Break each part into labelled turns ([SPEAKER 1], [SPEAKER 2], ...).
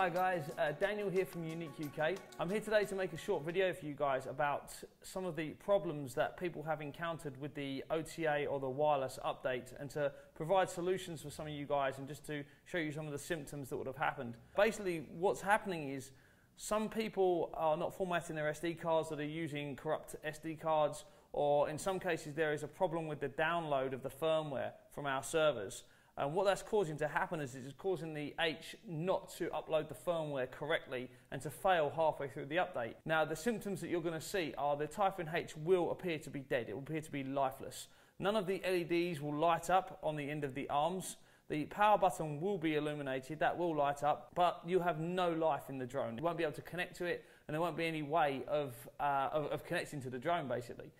[SPEAKER 1] Hi guys, uh, Daniel here from Yuneec UK. I'm here today to make a short video for you guys about some of the problems that people have encountered with the OTA or the wireless update and to provide solutions for some of you guys and just to show you some of the symptoms that would have happened. Basically, what's happening is some people are not formatting their SD cards that are using corrupt SD cards or in some cases there is a problem with the download of the firmware from our servers. And what that's causing to happen is it's causing the H not to upload the firmware correctly and to fail halfway through the update. Now, the symptoms that you're going to see are the Typhoon H will appear to be dead. It will appear to be lifeless. None of the LEDs will light up on the end of the arms. The power button will be illuminated, that will light up, but you have no life in the drone. You won't be able to connect to it, and there won't be any way of, uh, of, of connecting to the drone basically.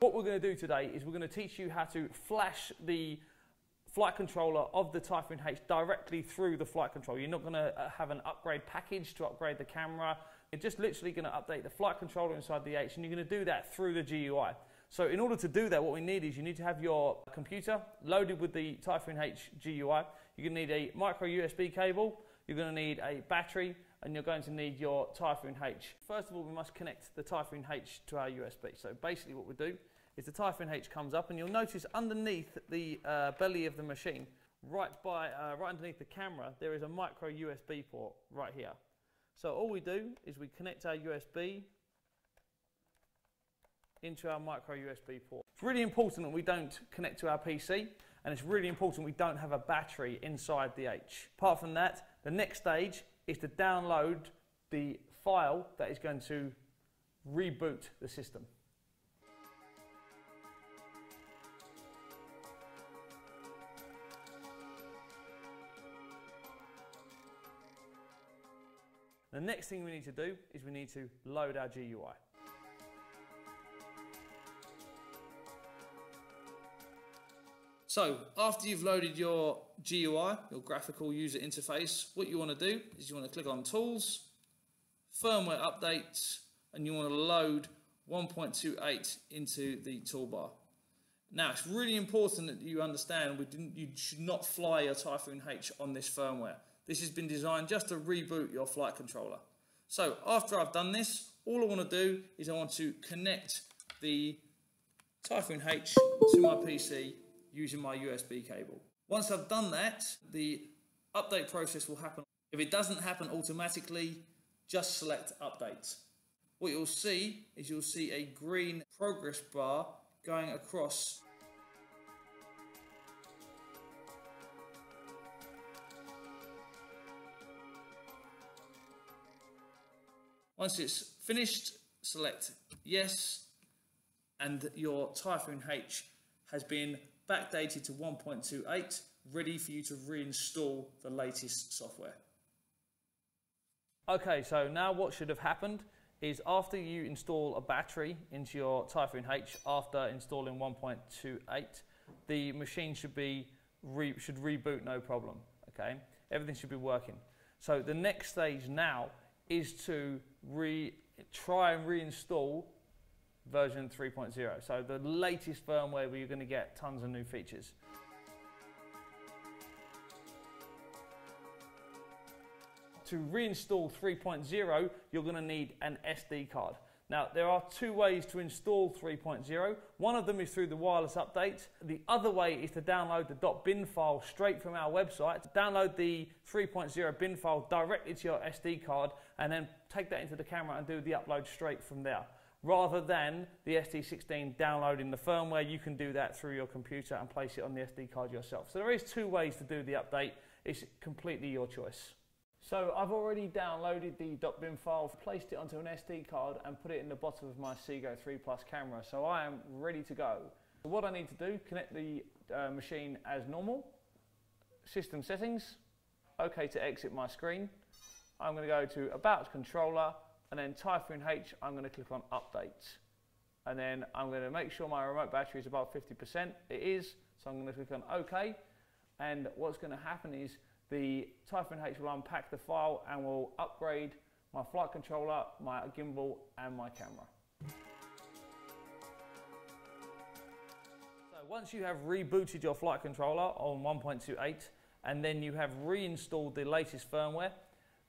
[SPEAKER 1] What we're going to do today is we're going to teach you how to flash the flight controller of the Typhoon H directly through the flight controller. You're not going to uh, have an upgrade package to upgrade the camera. You're just literally going to update the flight controller inside the H and you're going to do that through the GUI. So in order to do that, what we need is you need to have your computer loaded with the Typhoon H GUI. You're going to need a micro USB cable. You're going to need a battery and you're going to need your Typhoon H. First of all, we must connect the Typhoon H to our USB. So basically what we do is the Typhoon H comes up and you'll notice underneath the uh, belly of the machine, right, by, uh, right underneath the camera, there is a micro USB port right here. So all we do is we connect our USB into our micro USB port. It's really important that we don't connect to our PC and it's really important we don't have a battery inside the H. Apart from that, the next stage is to download the file that is going to reboot the system. The next thing we need to do is we need to load our GUI. So after you've loaded your GUI, your graphical user interface, what you want to do is you want to click on Tools, Firmware Updates, and you want to load 1.28 into the toolbar. Now, it's really important that you understand we you should not fly your Typhoon H on this firmware. This has been designed just to reboot your flight controller. So after I've done this, all I want to do is I want to connect the Typhoon H to my PC using my USB cable. Once I've done that, the update process will happen. If it doesn't happen automatically, just select update. What you'll see is you'll see a green progress bar going across Once it's finished, select yes, and your Typhoon H has been backdated to 1.28, ready for you to reinstall the latest software. Okay, so now what should have happened is after you install a battery into your Typhoon H after installing 1.28, the machine should be re should reboot no problem. Okay, everything should be working. So the next stage now is to re try and reinstall version 3.0. So the latest firmware where you're going to get tons of new features. To reinstall 3.0, you're going to need an SD card. Now, there are two ways to install 3.0. One of them is through the wireless update. The other way is to download the .bin file straight from our website. Download the 3.0 bin file directly to your SD card and then take that into the camera and do the upload straight from there. Rather than the ST16 downloading the firmware, you can do that through your computer and place it on the SD card yourself. So there is two ways to do the update. It's completely your choice. So I've already downloaded the .bin file, placed it onto an SD card and put it in the bottom of my CGO3 Plus camera. So I am ready to go. So what I need to do, connect the uh, machine as normal, system settings, okay to exit my screen. I'm going to go to about controller and then Typhoon H, I'm going to click on update. And then I'm going to make sure my remote battery is above 50%. It is, so I'm going to click on OK. And what's going to happen is the Typhoon H will unpack the file and will upgrade my flight controller, my gimbal and my camera. So once you have rebooted your flight controller on 1.28 and then you have reinstalled the latest firmware,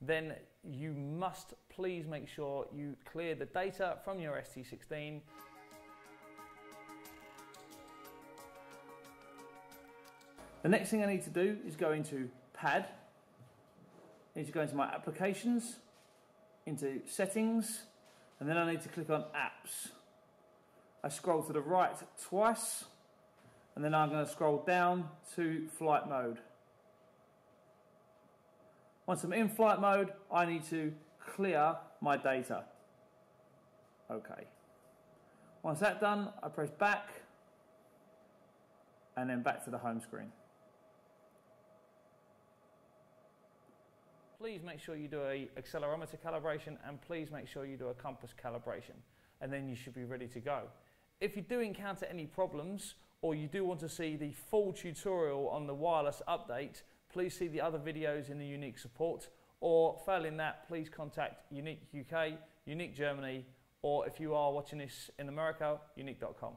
[SPEAKER 1] then you must please make sure you clear the data from your ST16 The next thing I need to do is go into pad. I need to go into my applications, into settings, and then I need to click on apps. I scroll to the right twice, and then I'm going to scroll down to flight mode. Once I'm in flight mode, I need to clear my data. Okay. Once that's done, I press back, and then back to the home screen. please make sure you do a accelerometer calibration and please make sure you do a compass calibration and then you should be ready to go. If you do encounter any problems or you do want to see the full tutorial on the wireless update, please see the other videos in the Yuneec support or failing that, please contact Yuneec UK, Yuneec Germany, or if you are watching this in America, yuneec.com.